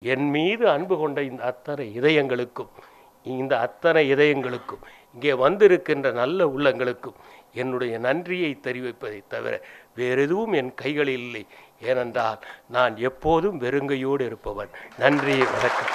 என் மீது அன்பு கொண்ட இந்த அத்தனை இதயங்களுக்கும் இந்த அத்தனை இதயங்களுக்கும் இங்கே வந்திருக்கின்ற நல்ல உள்ளங்களுக்கும் என்னுடைய நன்றியை தெரிவிப்பதை தவிர வேறெதுவும் என் கைகளில் இல்லை. ஏனென்றால் நான் எப்போதும் வெறுங்கையோடு இருப்பவன். நன்றி வணக்கம்.